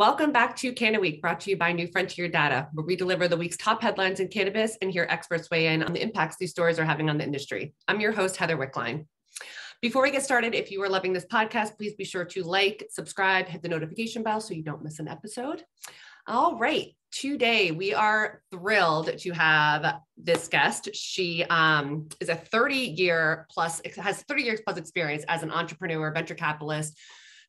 Welcome back to CannaWeek, brought to you by New Frontier Data, where we deliver the week's top headlines in cannabis and hear experts weigh in on the impacts these stories are having on the industry. I'm your host, Heather Wickline. Before we get started, if you are loving this podcast, please be sure to like, subscribe, hit the notification bell so you don't miss an episode. All right. Today, we are thrilled to have this guest. She um, is a 30 year plus, has 30 years plus experience as an entrepreneur, venture capitalist,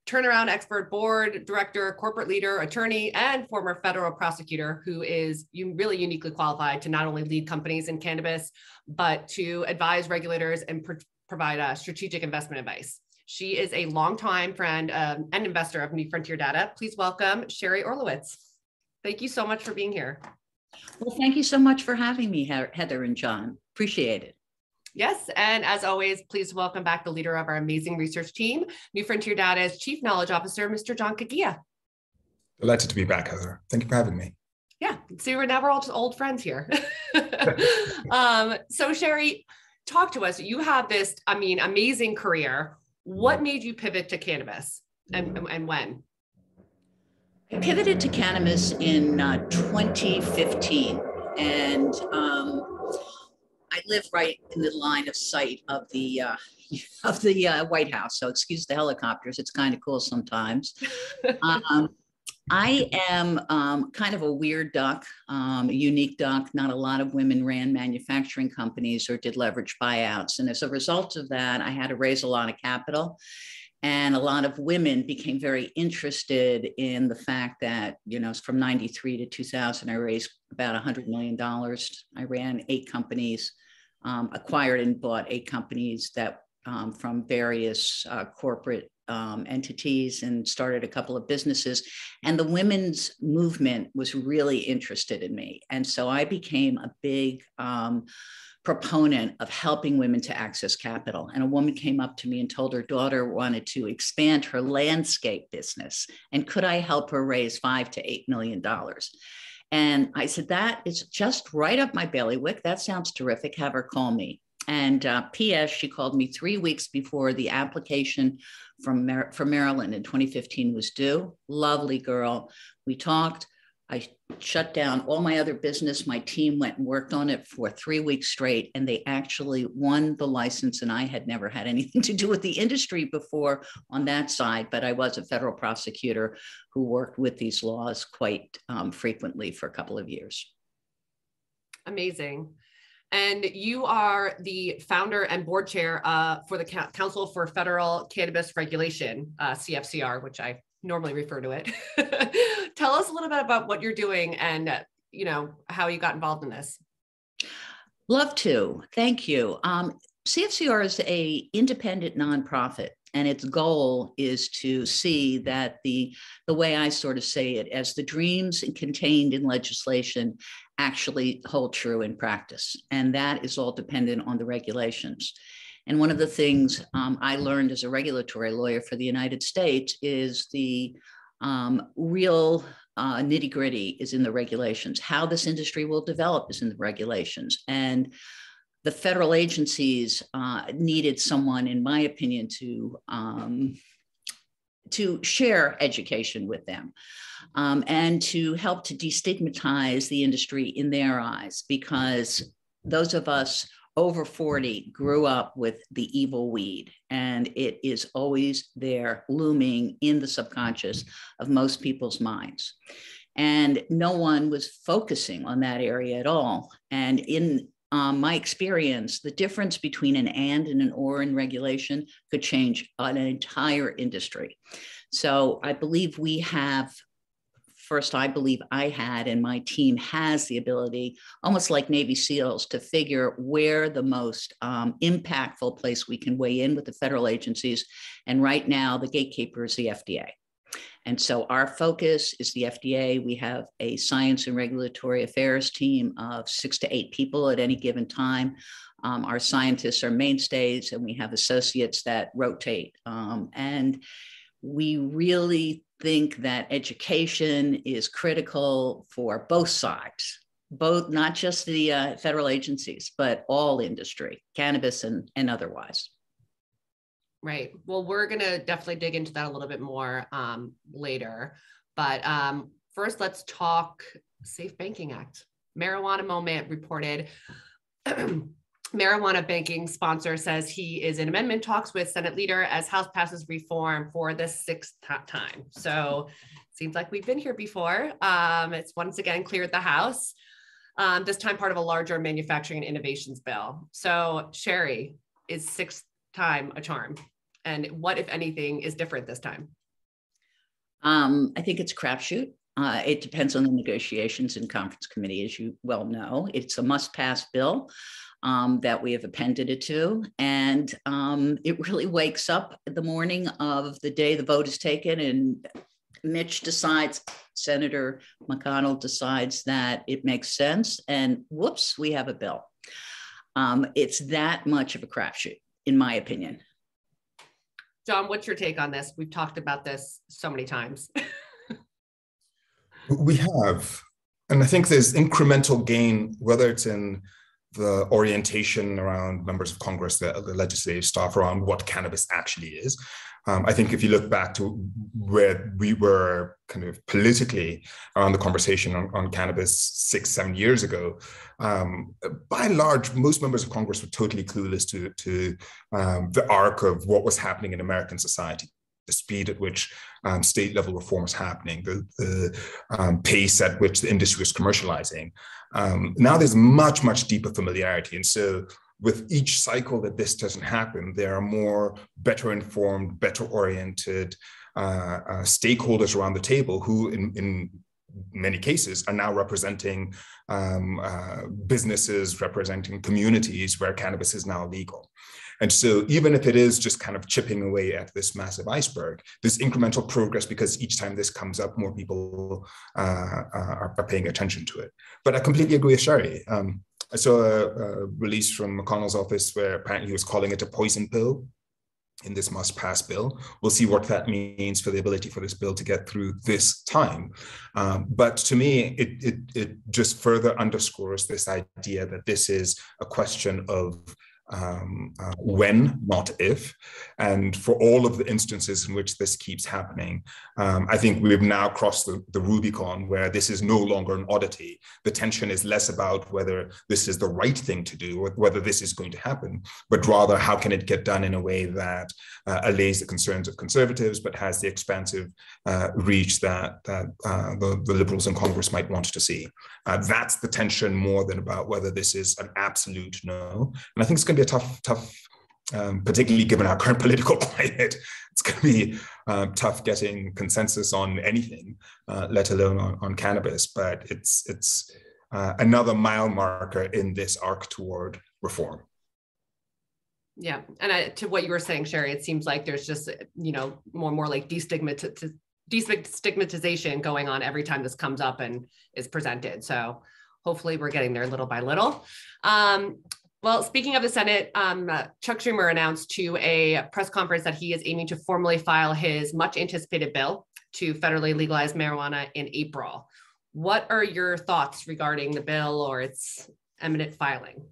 turnaround expert, board director, corporate leader, attorney, and former federal prosecutor who is really uniquely qualified to not only lead companies in cannabis, but to advise regulators and pro- provide uh, strategic investment advice. She is a longtime friend um, and investor of New Frontier Data. Please welcome Sheri Orlowitz. Thank you so much for being here. Well, thank you so much for having me, Heather and John. Appreciate it. Yes, and as always, please welcome back the leader of our amazing research team, New Frontier Data's Chief Knowledge Officer, Mr. John Kagia. Delighted to be back, Heather. Thank you for having me. Yeah, see, we're now we're all just old friends here. um, so, Sheri, talk to us. You have this, I mean, amazing career. What made you pivot to cannabis, and and when? I pivoted to cannabis in uh, 2015, and um, I live right in the line of sight of the uh, of the uh, White House. So excuse the helicopters; it's kind of cool sometimes. um, I am um, kind of a weird duck, um, a unique duck. Not a lot of women ran manufacturing companies or did leverage buyouts, and as a result of that, I had to raise a lot of capital. And a lot of women became very interested in the fact that, you know, from 93 to 2000, I raised about $100 million. I ran eight companies um, acquired and bought eight companies that um, from various uh, corporate um, entities and started a couple of businesses. And the women's movement was really interested in me. And so I became a big um, proponent of helping women to access capital. And a woman came up to me and told her daughter wanted to expand her landscape business. And could I help her raise five to eight million dollars? And I said, That is just right up my bailiwick. That sounds terrific. Have her call me. And uh, P.S., she called me three weeks before the application from Mar- for Maryland in 2015 was due. Lovely girl. We talked. I shut down all my other business. My team went and worked on it for three weeks straight, and they actually won the license. And I had never had anything to do with the industry before on that side, but I was a federal prosecutor who worked with these laws quite um, frequently for a couple of years. Amazing. And you are the founder and board chair uh, for the Council for Federal Cannabis Regulation, uh, CFCR, which I normally refer to it. Tell us a little bit about what you're doing and you know how you got involved in this. Love to. Thank you. Um, CFCR is a independent nonprofit and its goal is to see that the the way I sort of say it as the dreams contained in legislation actually hold true in practice and that is all dependent on the regulations and one of the things um, I learned as a regulatory lawyer for the United States is the um, real uh, nitty gritty is in the regulations. How this industry will develop is in the regulations. And the federal agencies uh, needed someone, in my opinion, to um, to share education with them um, and to help to destigmatize the industry in their eyes, because those of us over 40 grew up with the evil weed, and it is always there looming in the subconscious of most people's minds. And no one was focusing on that area at all. And in um, my experience, the difference between an and and an or in regulation could change an entire industry. So I believe we have first I believe I had, and my team has the ability, almost like Navy SEALs, to figure where the most um, impactful place we can weigh in with the federal agencies. And right now, the gatekeeper is the FDA. And so our focus is the FDA. We have a science and regulatory affairs team of six to eight people at any given time. Um, our scientists are mainstays, and we have associates that rotate. Um, and we really think that education is critical for both sides, both not just the uh, federal agencies, but all industry, cannabis and, and otherwise. Right. Well, we're going to definitely dig into that a little bit more um, later. But um, first, let's talk Safe Banking Act. Marijuana Moment reported marijuana banking sponsor says he is in amendment talks with Senate leader as House passes reform for the sixth time. So seems like we've been here before. Um, it's once again cleared the House, um, this time part of a larger manufacturing and innovations bill. So Sheri, is sixth time a charm? And what, if anything, is different this time? Um, I think it's crapshoot. Uh, it depends on the negotiations in conference committee, as you well know. It's a must pass bill um, that we have appended it to. And um, it really wakes up the morning of the day the vote is taken, and Mitch decides, Senator McConnell decides that it makes sense, and whoops, we have a bill. Um, it's that much of a crapshoot, in my opinion. John, what's your take on this? We've talked about this so many times. we have. And I think there's incremental gain, whether it's in the orientation around members of Congress, the, the legislative staff around what cannabis actually is. Um, I think if you look back to where we were kind of politically around the conversation on, on cannabis six, seven years ago, um, by and large, most members of Congress were totally clueless to, to um, the arc of what was happening in American society the speed at which um, state level reform is happening, the, the um, pace at which the industry is commercializing. Um, now there's much, much deeper familiarity. And so with each cycle that this doesn't happen, there are more better informed, better oriented uh, uh, stakeholders around the table who, in, in many cases, are now representing um, uh, businesses, representing communities where cannabis is now legal. And so, even if it is just kind of chipping away at this massive iceberg, there's incremental progress because each time this comes up, more people uh, are, are, paying attention to it. But I completely agree with Sheri. Um, I saw a, a, release from McConnell's office where apparently he was calling it a poison pill in this must pass bill. We'll see what that means for the ability for this bill to get through this time. Um, but to me, it, it, it just further underscores this idea that this is a question of um, uh, when, not if. And for all of the instances in which this keeps happening, um, I think we've now crossed the, the, Rubicon where this is no longer an oddity. The tension is less about whether this is the right thing to do or whether this is going to happen, but rather how can it get done in a way that uh, allays the concerns of conservatives, but has the expansive uh, reach that, that uh, the, the, liberals in Congress might want to see. Uh, that's the tension more than about whether this is an absolute no. And I think it's going to be a tough, tough, um, particularly given our current political climate. It's going to be uh, tough getting consensus on anything, uh, let alone on, on, cannabis. But it's it's uh, another mile marker in this arc toward reform. Yeah, and I, to what you were saying, Sheri, it seems like there's just you know more and more like destigmatization going on every time this comes up and is presented. So hopefully we're getting there little by little. Um, well, speaking of the Senate, um, Chuck Schumer announced to a press conference that he is aiming to formally file his much anticipated bill to federally legalize marijuana in April. What are your thoughts regarding the bill or its imminent filing?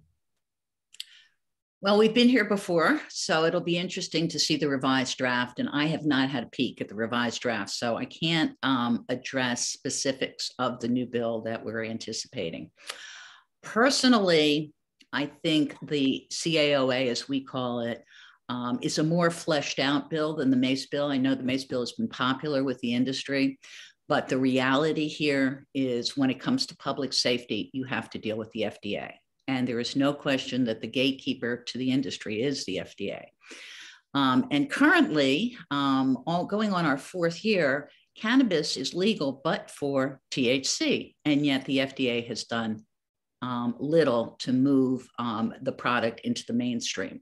Well, we've been here before, so it'll be interesting to see the revised draft. And I have not had a peek at the revised draft, so I can't um, address specifics of the new bill that we're anticipating. Personally, I think the CAOA, as we call it, um, is a more fleshed out bill than the MACE bill. I know the MACE bill has been popular with the industry, but the reality here is when it comes to public safety, you have to deal with the FDA. And there is no question that the gatekeeper to the industry is the FDA. Um, and currently, um, all going on our fourth year, cannabis is legal but for THC. And yet the FDA has done um, little to move um, the product into the mainstream.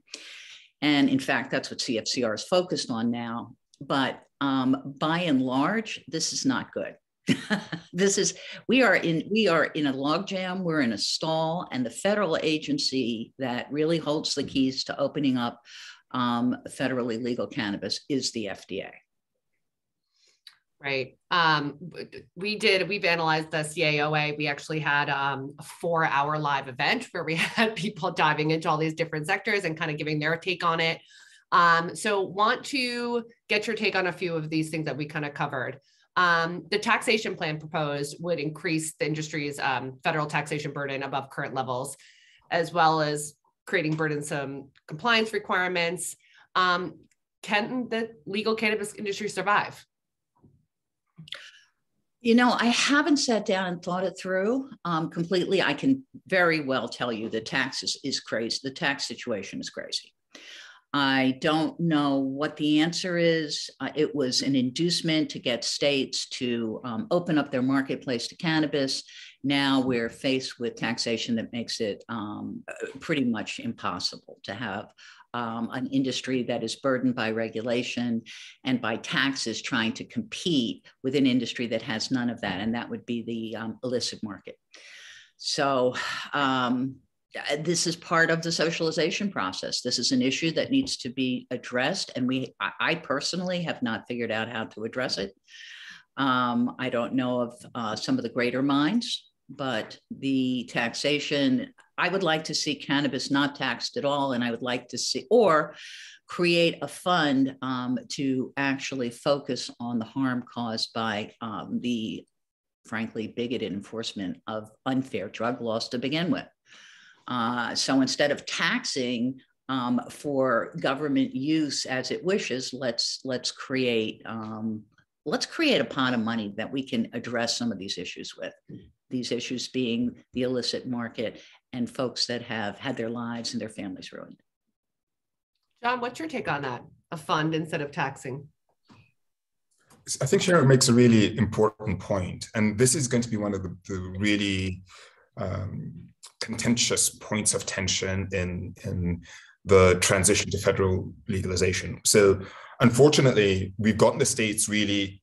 And in fact, that's what CFCR is focused on now. But um, by and large, this is not good. this is we are in we are in a logjam. We're in a stall, and the federal agency that really holds the keys to opening up um, federally legal cannabis is the FDA. Right. Um, we did, we've analyzed the CAOA. We actually had um, a four hour live event where we had people diving into all these different sectors and kind of giving their take on it. Um, so want to get your take on a few of these things that we kind of covered. Um, the taxation plan proposed would increase the industry's um, federal taxation burden above current levels, as well as creating burdensome compliance requirements. Um, can the legal cannabis industry survive? You know, I haven't sat down and thought it through um, completely. I can very well tell you the tax is, is crazy. The tax situation is crazy. I don't know what the answer is. Uh, it was an inducement to get states to um, open up their marketplace to cannabis. Now we're faced with taxation that makes it um, pretty much impossible to have um, an industry that is burdened by regulation and by taxes trying to compete with an industry that has none of that. And that would be the um, illicit market. So, um, this is part of the socialization process. This is an issue that needs to be addressed, and we, I personally, have not figured out how to address it. Um, I don't know of uh, some of the greater minds, but the taxation I would like to see cannabis not taxed at all, and I would like to see, or create a fund um, to actually focus on the harm caused by um, the, frankly, bigoted enforcement of unfair drug laws to begin with. Uh, so instead of taxing um, for government use as it wishes, let's let's create um, let's create a pot of money that we can address some of these issues with. These issues being the illicit market and folks that have had their lives and their families ruined. John, what's your take on that? A fund instead of taxing? I think Sharon makes a really important point, and this is going to be one of the, the really um, contentious points of tension in in the transition to federal legalization. So, unfortunately, we've gotten the states really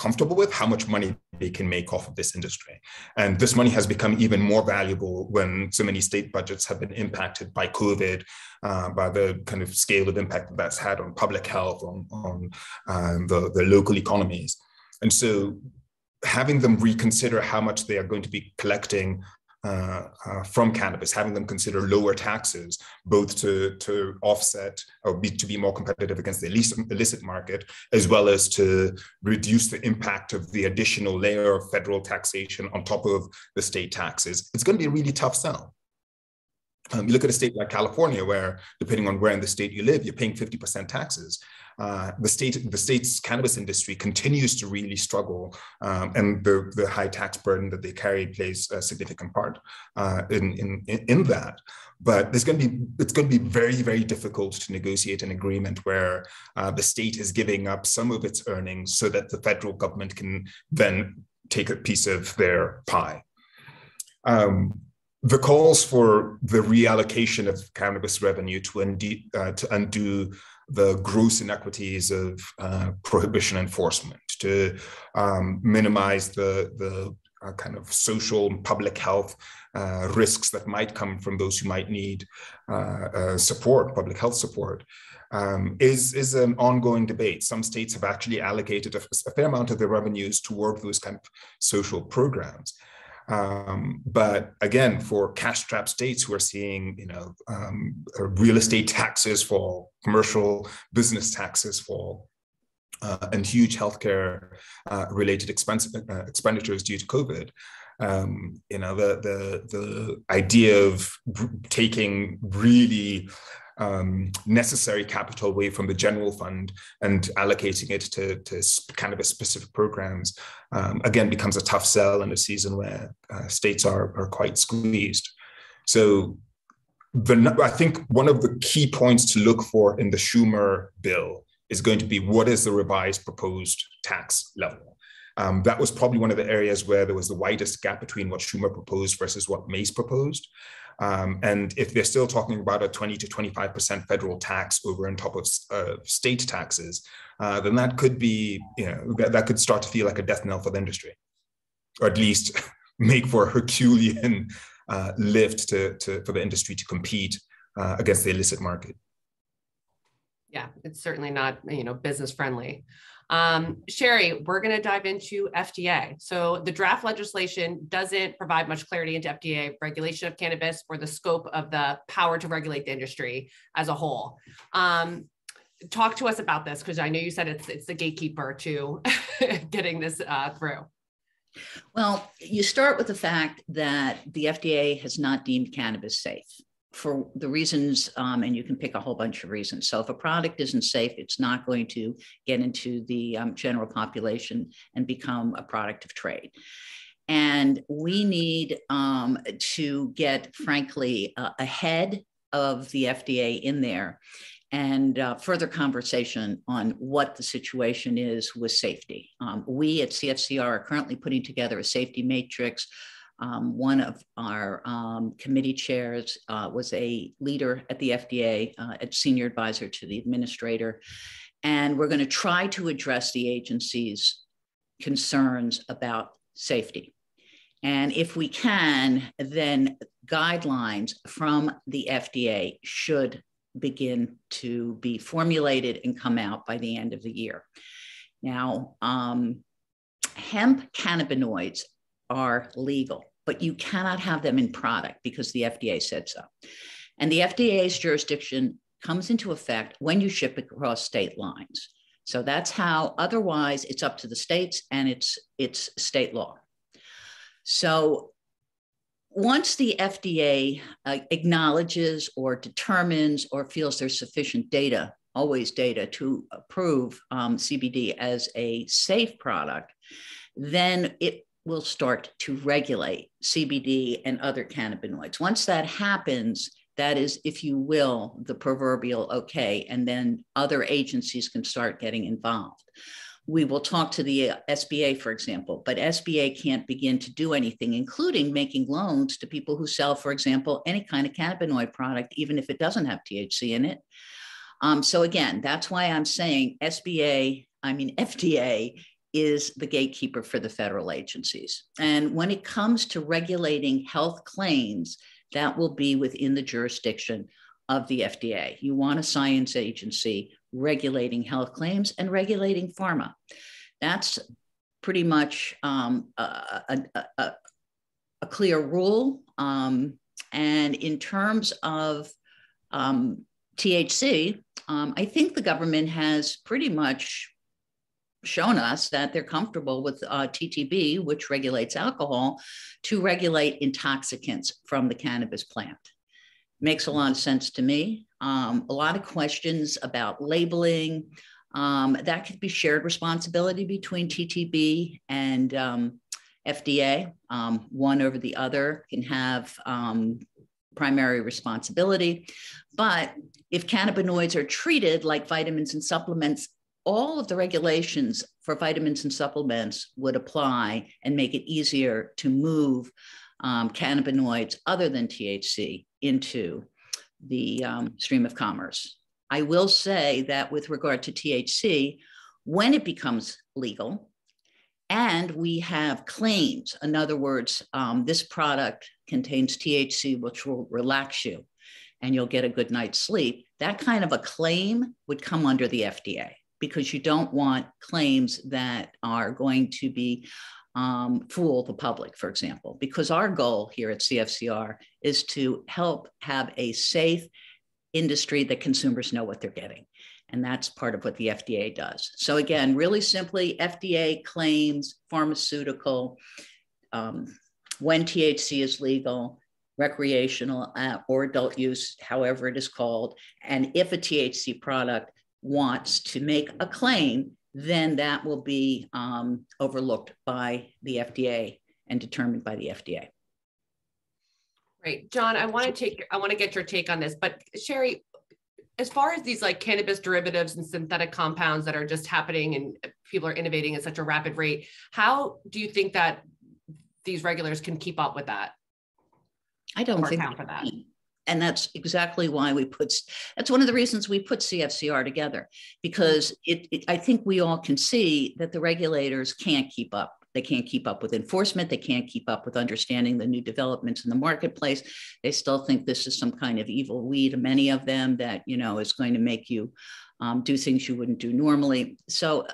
comfortable with how much money they can make off of this industry. And this money has become even more valuable when so many state budgets have been impacted by COVID, uh, by the kind of scale of impact that that's had on public health, on, on um, the, the local economies. And so having them reconsider how much they are going to be collecting uh, uh, from cannabis, having them consider lower taxes, both to, to offset or be, to be more competitive against the illicit, illicit market, as well as to reduce the impact of the additional layer of federal taxation on top of the state taxes. It's going to be a really tough sell. Um, you look at a state like California, where depending on where in the state you live, you're paying 50% taxes. Uh, the state, the state's cannabis industry continues to really struggle, um, and the, the high tax burden that they carry plays a significant part uh, in, in, in that. But there's going to be it's going to be very very difficult to negotiate an agreement where uh, the state is giving up some of its earnings so that the federal government can then take a piece of their pie. Um, the calls for the reallocation of cannabis revenue to undo, uh, to undo the gross inequities of uh, prohibition enforcement, to um, minimize the, the uh, kind of social and public health uh, risks that might come from those who might need uh, uh, support, public health support. Um, is is an ongoing debate. Some states have actually allocated a, a fair amount of their revenues toward those kind of social programs. Um, but again, for cash-strapped states who are seeing, you know, um, uh, real estate taxes fall, commercial business taxes fall, uh, and huge healthcare uh, related expense, uh, expenditures due to COVID. Um, you know, the the the idea of taking really um, necessary capital away from the general fund and allocating it to, to cannabis specific programs, um, again, becomes a tough sell in a season where uh, states are, are quite squeezed. So the, I think one of the key points to look for in the Schumer bill is going to be what is the revised proposed tax level. Um, that was probably one of the areas where there was the widest gap between what Schumer proposed versus what Mace proposed. Um, and if they're still talking about a 20 to 25% federal tax over on top of uh, state taxes, uh, then that could be, you know, that, could start to feel like a death knell for the industry, or at least make for a Herculean uh, lift to, to, for the industry to compete uh, against the illicit market. Yeah, it's certainly not, you know, business friendly. Um, Sheri, we're going to dive into FDA. So the draft legislation doesn't provide much clarity into FDA regulation of cannabis or the scope of the power to regulate the industry as a whole. Um, talk to us about this because I know you said it's it's the gatekeeper to getting this uh, through. Well, you start with the fact that the FDA has not deemed cannabis safe for the reasons, um, and you can pick a whole bunch of reasons. So, if a product isn't safe, it's not going to get into the um, general population and become a product of trade. And we need um, to get, frankly, uh, ahead of the FDA in there and uh, further conversation on what the situation is with safety. Um, we at CFCR are currently putting together a safety matrix. Um, one of our um, committee chairs uh, was a leader at the FDA, uh, a senior advisor to the administrator. And we're going to try to address the agency's concerns about safety. And if we can, then guidelines from the FDA should begin to be formulated and come out by the end of the year. Now, um, hemp cannabinoids are legal, but you cannot have them in product because the FDA said so. And the FDA's jurisdiction comes into effect when you ship across state lines. So that's how otherwise it's up to the states and it's it's state law. So once the FDA uh, acknowledges or determines or feels there's sufficient data, always data, to approve um, CBD as a safe product, then it will start to regulate CBD and other cannabinoids. Once that happens, that is, if you will, the proverbial okay, and then other agencies can start getting involved we will talk to the uh, SBA, for example, but SBA can't begin to do anything, including making loans to people who sell, for example, any kind of cannabinoid product, even if it doesn't have THC in it. Um, so again, that's why I'm saying SBA, I mean FDA is the gatekeeper for the federal agencies. And when it comes to regulating health claims, that will be within the jurisdiction of the FDA. You want a science agency regulating health claims and regulating pharma. That's pretty much um, a, a, a, clear rule. Um, and in terms of um, THC, um, I think the government has pretty much shown us that they're comfortable with uh, TTB, which regulates alcohol, to regulate intoxicants from the cannabis plant. Makes a lot of sense to me um, a lot of questions about labeling. Um, that could be shared responsibility between TTB and um, FDA. Um, one over the other can have um, primary responsibility. But if cannabinoids are treated like vitamins and supplements, all of the regulations for vitamins and supplements would apply and make it easier to move um, cannabinoids other than THC into the um, stream of commerce. I will say that with regard to THC, when it becomes legal and we have claims, in other words, um, this product contains THC, which will relax you and you'll get a good night's sleep, that kind of a claim would come under the FDA because you don't want claims that are going to be um, fool the public, for example, because our goal here at CFCR is to help have a safe industry that consumers know what they're getting. And that's part of what the FDA does. So, again, really simply, FDA claims pharmaceutical um, when THC is legal, recreational uh, or adult use, however it is called. And if a THC product wants to make a claim, then that will be um, overlooked by the FDA and determined by the FDA. Right, John. I want to take. I want to get your take on this, but Sheri, as far as these like cannabis derivatives and synthetic compounds that are just happening and people are innovating at such a rapid rate, how do you think that these regulars can keep up with that? I don't think for that and that's exactly why we put that's one of the reasons we put cfcr together because it, it, i think we all can see that the regulators can't keep up. They can't keep up with enforcement. They can't keep up with understanding the new developments in the marketplace. They still think this is some kind of evil weed many of them that you know is going to make you um, do things you wouldn't do normally. So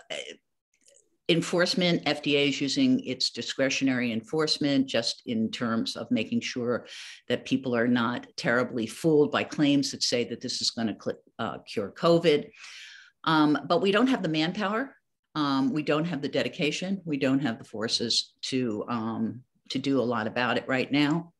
enforcement fda is using its discretionary enforcement just in terms of making sure that people are not terribly fooled by claims that say that this is going to uh, cure covid Um, but we don't have the manpower. Um, we don't have the dedication. We don't have the forces to um, to do a lot about it right now.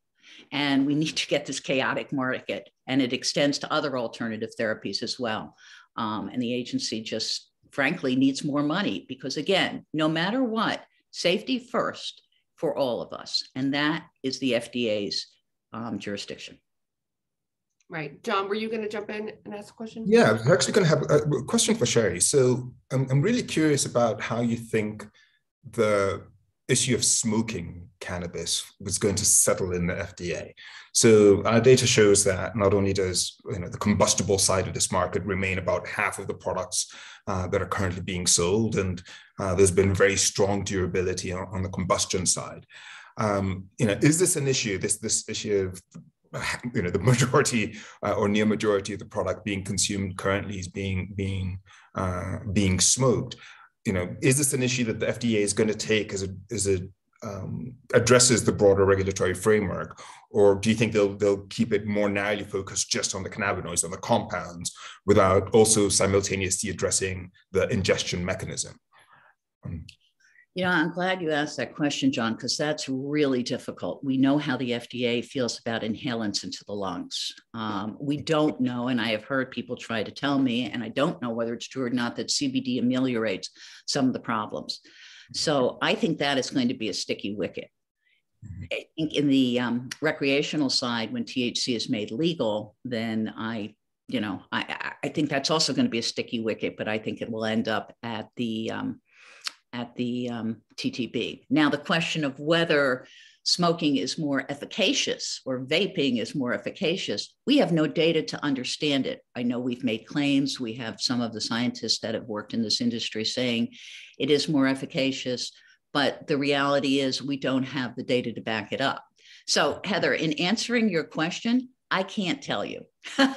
And we need to get this chaotic market, and it extends to other alternative therapies as well. Um, and the agency just frankly needs more money because, again, no matter what, safety first for all of us. And that is the FDA's um, jurisdiction. Right. John, were you going to jump in and ask a question? Yeah, I'm actually going to have a question for Sheri. So I'm, I'm really curious about how you think the issue of smoking cannabis was going to settle in the FDA. So our data shows that not only does you know, the combustible side of this market remain about half of the products uh, that are currently being sold, and uh, there's been very strong durability on, on the combustion side. Um, you know, is this an issue? This this issue of you know the majority uh, or near majority of the product being consumed currently is being being uh, being smoked. You know, is this an issue that the FDA is going to take as a as um, addresses the broader regulatory framework, or do you think they'll they'll keep it more narrowly focused just on the cannabinoids, on the compounds, without also simultaneously addressing the ingestion mechanism? Um, you know, I'm glad you asked that question, John, because that's really difficult. We know how the FDA feels about inhalants into the lungs. Um, we don't know, and I have heard people try to tell me, and I don't know whether it's true or not, that CBD ameliorates some of the problems. So I think that is going to be a sticky wicket. Mm-hmm. I think in the um, recreational side, when THC is made legal, then I, you know, I, I think that's also going to be a sticky wicket, but I think it will end up at the um, at the um, TTB. Now, the question of whether smoking is more efficacious or vaping is more efficacious, we have no data to understand it. I know we've made claims. We have some of the scientists that have worked in this industry saying it is more efficacious, but the reality is we don't have the data to back it up. So, Heather, in answering your question, I can't tell you.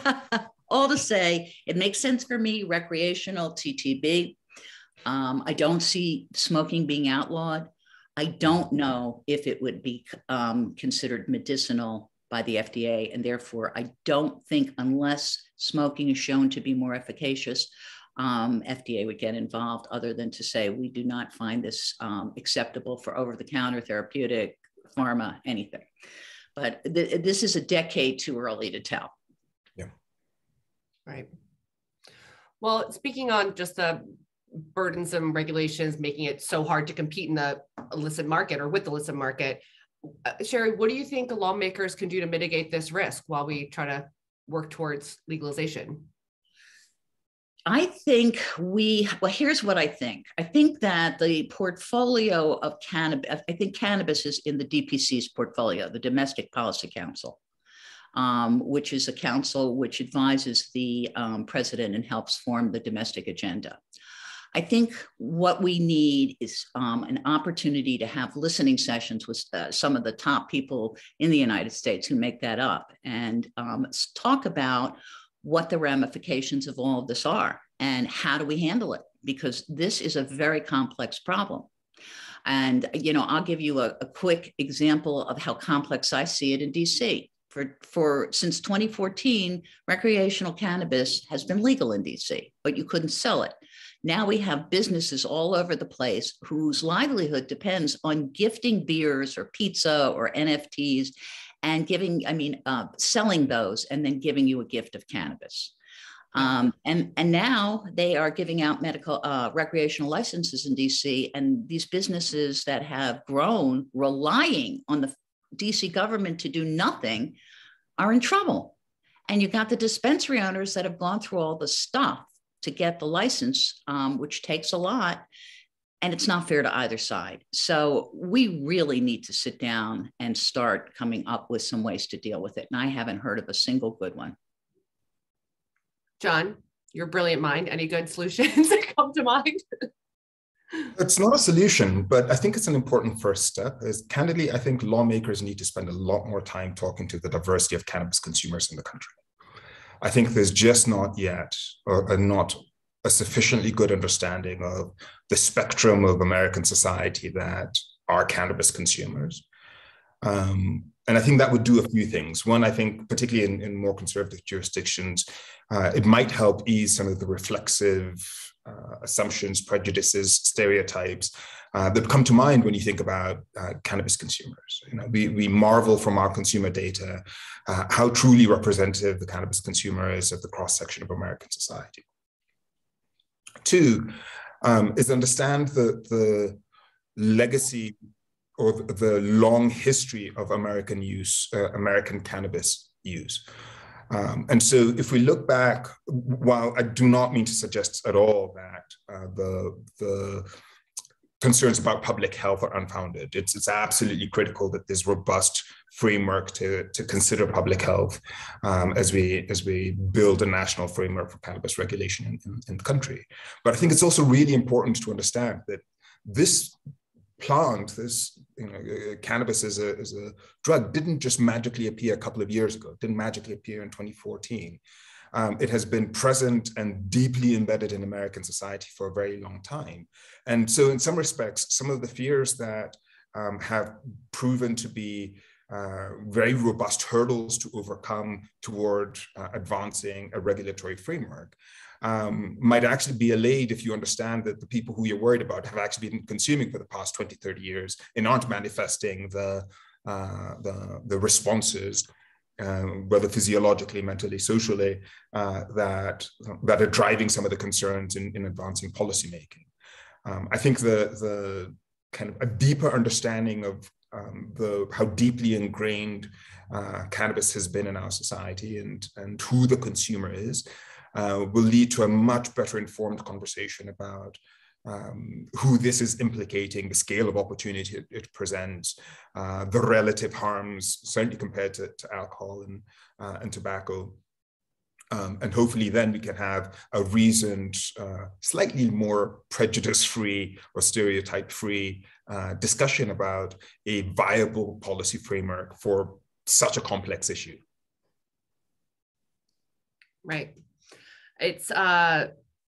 All to say, it makes sense for me, recreational TTB. Um, I don't see smoking being outlawed. I don't know if it would be um, considered medicinal by the FDA, and therefore I don't think unless smoking is shown to be more efficacious, um, FDA would get involved. Other than to say we do not find this um, acceptable for over-the-counter therapeutic, pharma, anything. But th- this is a decade too early to tell. Yeah. Right. Well, speaking on just the burdensome regulations making it so hard to compete in the illicit market or with the illicit market. Uh, Sheri, what do you think lawmakers can do to mitigate this risk while we try to work towards legalization? I think we, well, here's what I think. I think that the portfolio of cannabis, I think cannabis is in the DPC's portfolio, the Domestic Policy Council, um, which is a council which advises the um, president and helps form the domestic agenda. I think what we need is um, an opportunity to have listening sessions with uh, some of the top people in the United States who make that up and um, talk about what the ramifications of all of this are and how do we handle it because this is a very complex problem. And you know, I'll give you a, a quick example of how complex I see it in DC for, for since 2014, recreational cannabis has been legal in DC, but you couldn't sell it. Now we have businesses all over the place whose livelihood depends on gifting beers or pizza or NFTs and giving, I mean, uh, selling those and then giving you a gift of cannabis. Um, and, and now they are giving out medical uh, recreational licenses in DC. And these businesses that have grown relying on the DC government to do nothing are in trouble. And you've got the dispensary owners that have gone through all the stuff to get the license, um, which takes a lot. And it's not fair to either side. So we really need to sit down and start coming up with some ways to deal with it. And I haven't heard of a single good one. John, your brilliant mind. Any good solutions that come to mind? It's not a solution, but I think it's an important first step. Is candidly, I think lawmakers need to spend a lot more time talking to the diversity of cannabis consumers in the country. I think there's just not yet, or, not a sufficiently good understanding of the spectrum of American society that are cannabis consumers. Um, and I think that would do a few things. One, I think, particularly in, in more conservative jurisdictions, uh, it might help ease some of the reflexive uh, assumptions, prejudices, stereotypes uh, that come to mind when you think about uh, cannabis consumers. You know, we, we marvel from our consumer data uh, how truly representative the cannabis consumer is of the cross section of American society. Two um, is understand the, the legacy or the long history of American use, uh, American cannabis use. Um, and so if we look back, while I do not mean to suggest at all that uh, the, the concerns about public health are unfounded, it's, it's absolutely critical that there's robust framework to, to consider public health um, as we as we build a national framework for cannabis regulation in, in, in the country. But I think it's also really important to understand that this plant, this you know, uh, cannabis as a, as a drug didn't just magically appear a couple of years ago, it didn't magically appear in 2014. Um, it has been present and deeply embedded in American society for a very long time. And so, in some respects, some of the fears that um, have proven to be uh, very robust hurdles to overcome toward uh, advancing a regulatory framework um, might actually be allayed if you understand that the people who you're worried about have actually been consuming for the past 20, 30 years and aren't manifesting the, uh, the, the, responses, uh, whether physiologically, mentally, socially, uh, that, that are driving some of the concerns in, in advancing policymaking. Um, I think the, the kind of a deeper understanding of um, the how deeply ingrained uh, cannabis has been in our society and and who the consumer is uh, will lead to a much better informed conversation about um, who this is implicating, the scale of opportunity it, it presents, uh, the relative harms, certainly compared to, to alcohol and, uh, and tobacco. Um, and hopefully then we can have a reasoned, uh, slightly more prejudice-free or stereotype-free uh, discussion about a viable policy framework for such a complex issue. Right it's uh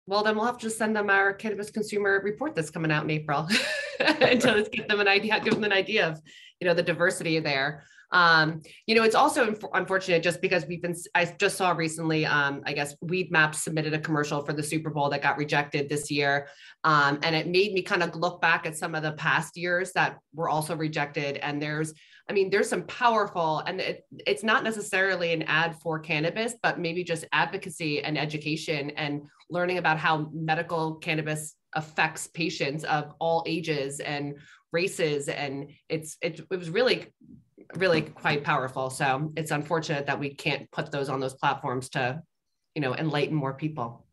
well then we'll have to send them our cannabis consumer report that's coming out in april and just give them an idea give them an idea of you know the diversity there. Um, you know it's also inf- unfortunate just because we've been i just saw recently um, i guess Weedmaps submitted a commercial for the super bowl that got rejected this year. Um, and it made me kind of look back at some of the past years that were also rejected. And there's I mean, there's some powerful, and it, it's not necessarily an ad for cannabis, but maybe just advocacy and education and learning about how medical cannabis affects patients of all ages and races. And it's it, it was really, really quite powerful. So it's unfortunate that we can't put those on those platforms to, you know, enlighten more people.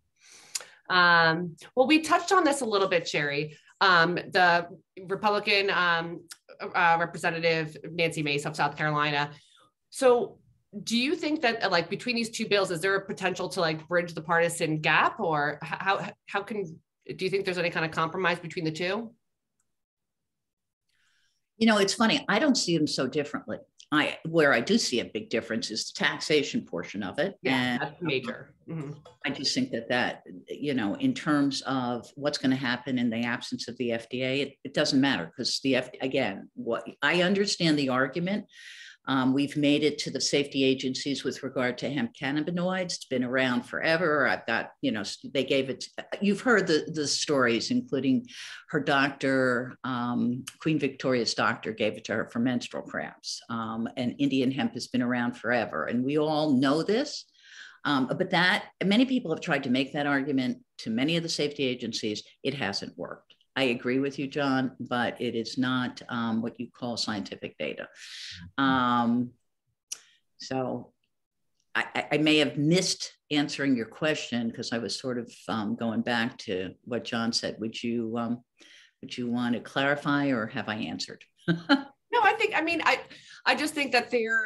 Um, well, we touched on this a little bit, Sheri. Um, the Republican um, uh, Representative Nancy Mace of South Carolina. So do you think that like between these two bills, is there a potential to like bridge the partisan gap or how, how can, do you think there's any kind of compromise between the two? You know, it's funny. I don't see them so differently. I where I do see a big difference is the taxation portion of it. Yeah, and that's major. Mm-hmm. I just think that that you know, in terms of what's going to happen in the absence of the FDA, it, it doesn't matter because the F again, what I understand the argument um, we've made it to the safety agencies with regard to hemp cannabinoids. It's been around forever. I've got, you know, they gave it, you've heard the, the stories, including her doctor, um, Queen Victoria's doctor gave it to her for menstrual cramps. Um, and Indian hemp has been around forever. And we all know this. Um, but that many people have tried to make that argument to many of the safety agencies. It hasn't worked. I agree with you, John, but it is not um, what you call scientific data. Mm-hmm. Um, so I, I, may have missed answering your question because I was sort of um, going back to what John said. Would you um, would you want to clarify, or have I answered? no, I think. I mean, I I just think that there.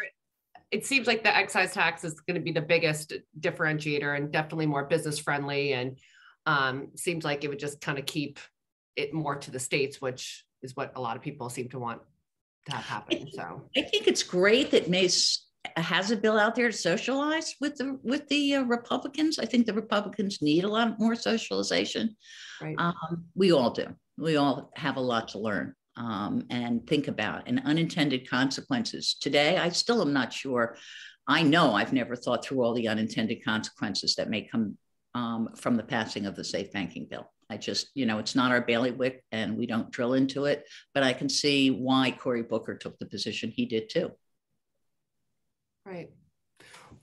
It seems like the excise tax is going to be the biggest differentiator and definitely more business friendly, and um, seems like it would just kind of keep it more to the states, which is what a lot of people seem to want to have happen. So I think it's great that Mace has a bill out there to socialize with the with the uh, Republicans. I think the Republicans need a lot more socialization. Right. Um, we all do. We all have a lot to learn. um, and think about and unintended consequences. Today, I still am not sure. I know I've never thought through all the unintended consequences that may come um, from the passing of the safe banking bill. I just, you know, it's not our bailiwick and we don't drill into it, but I can see why Cory Booker took the position he did too. Right.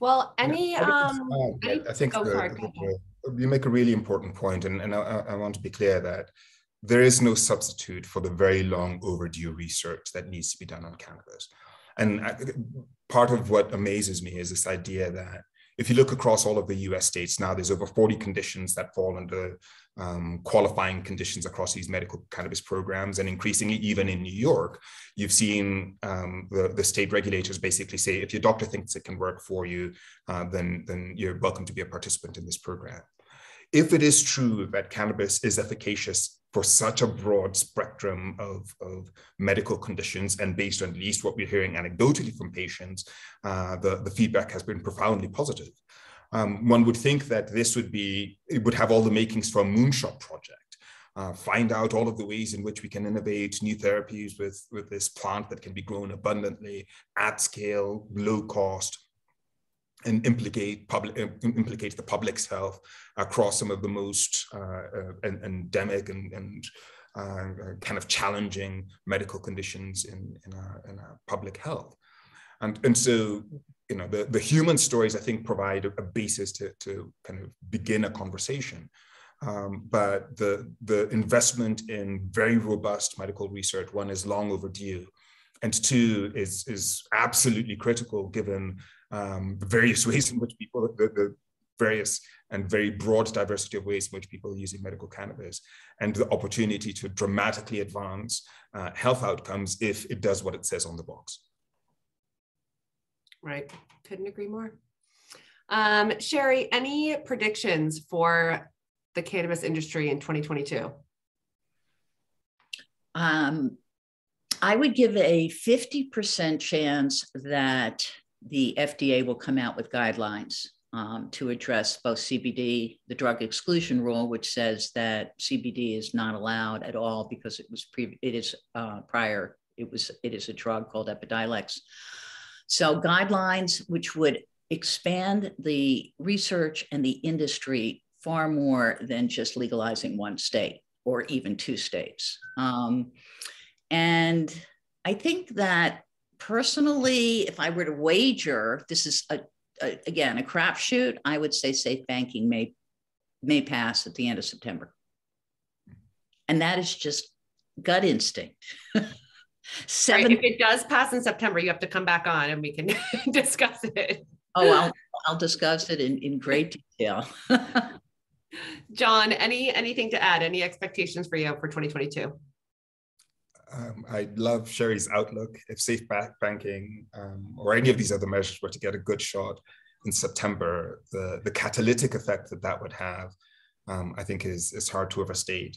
Well, any, yeah, um, I, any, I think oh, the, sorry, the, you make a really important point, and, and I, I want to be clear that there is no substitute for the very long overdue research that needs to be done on cannabis. And I, part of what amazes me is this idea that if you look across all of the US states now, there's over 40 conditions that fall under um, qualifying conditions across these medical cannabis programs. And increasingly, even in New York, you've seen um, the, the state regulators basically say if your doctor thinks it can work for you, uh, then, then you're welcome to be a participant in this program. If it is true that cannabis is efficacious for such a broad spectrum of, of medical conditions. And based on at least what we're hearing anecdotally from patients, uh, the, the feedback has been profoundly positive. Um, one would think that this would be, it would have all the makings for a moonshot project. Uh, find out all of the ways in which we can innovate new therapies with, with this plant that can be grown abundantly at scale, low cost, and implicate public implicate the public's health across some of the most uh, uh, endemic and, and uh, kind of challenging medical conditions in, in, our, in our public health. And, and so, you know, the, the human stories, I think, provide a, basis to, to kind of begin a conversation. Um, but the, the investment in very robust medical research, one, is long overdue. And two, is, is absolutely critical given um, the various ways in which people, the, the various and very broad diversity of ways in which people are using medical cannabis and the opportunity to dramatically advance uh, health outcomes if it does what it says on the box. Right, couldn't agree more. Um, Sheri, any predictions for the cannabis industry in 2022? Um, I would give a 50% chance that the FDA will come out with guidelines um, to address both CBD, the drug exclusion rule, which says that CBD is not allowed at all because it was pre- it is uh, prior it was it is a drug called Epidiolex. So guidelines which would expand the research and the industry far more than just legalizing one state or even two states. Um, and I think that personally, if I were to wager, this is a, a, again a crapshoot. I would say safe banking may may pass at the end of September, and that is just gut instinct. Seven. Right. If it does pass in September, you have to come back on and we can discuss it. Oh, I'll, I'll discuss it in, in great detail. John, any anything to add? Any expectations for you for 2022? um, I love Sheri's outlook. If safe banking um, or any of these other measures were to get a good shot in September, the, the catalytic effect that that would have, um, I think, is, is hard to overstate.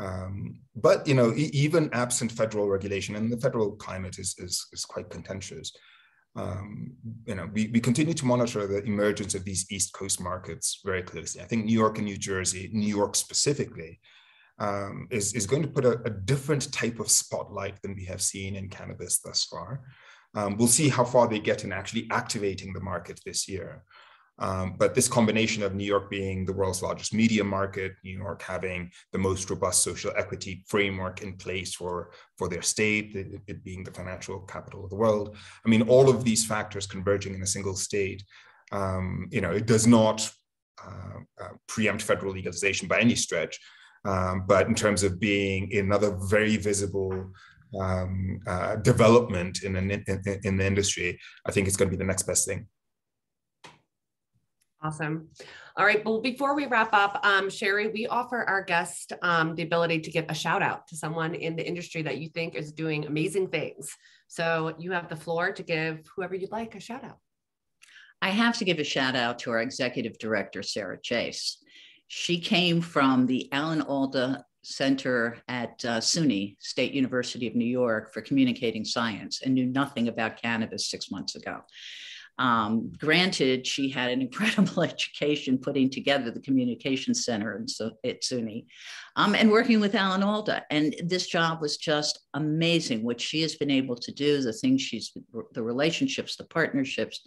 Um, but you know, e even absent federal regulation, and the federal climate is, is, is quite contentious. Um, you know, we, we continue to monitor the emergence of these East Coast markets very closely. I think New York and New Jersey, New York specifically, um, is, is going to put a, a, different type of spotlight than we have seen in cannabis thus far. Um, we'll see how far they get in actually activating the market this year. Um, but this combination of New York being the world's largest media market, New York having the most robust social equity framework in place for, for their state, it, it being the financial capital of the world. I mean, all of these factors converging in a single state, um, you know, it does not uh, uh, preempt federal legalization by any stretch, um, but in terms of being another very visible um, uh, development in, in, in, in the industry, I think it's going to be the next best thing. Awesome. All right. Well, before we wrap up, um, Sheri, we offer our guests um, the ability to give a shout out to someone in the industry that you think is doing amazing things. So you have the floor to give whoever you'd like a shout out. I have to give a shout out to our executive director, Sarah Chase. She came from the Alan Alda Center at uh, SUNY, State University of New York, for communicating science and knew nothing about cannabis six months ago. Um, granted, she had an incredible education putting together the communication center in so, at SUNY um, and working with Alan Alda. And this job was just amazing, what she has been able to do, the things she's, the relationships, the partnerships.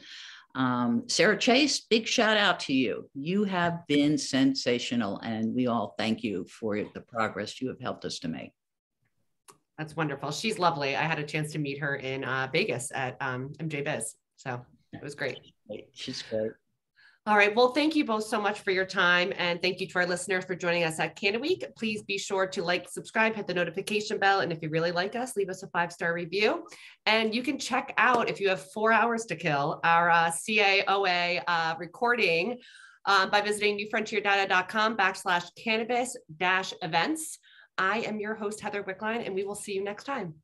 Um, Sarah Chase, big shout out to you. You have been sensational, and we all thank you for the progress you have helped us to make. That's wonderful. She's lovely. I had a chance to meet her in uh, Vegas at um, MJ Biz. So it was great. She's great. All right. Well, thank you both so much for your time. And thank you to our listeners for joining us at CannaWeek. Please be sure to like, subscribe, hit the notification bell. And if you really like us, leave us a five star review. And you can check out, if you have four hours to kill, our uh, CAOA uh, recording uh, by visiting newfrontierdata.com backslash cannabis dash events. I am your host, Heather Wickline, and we will see you next time.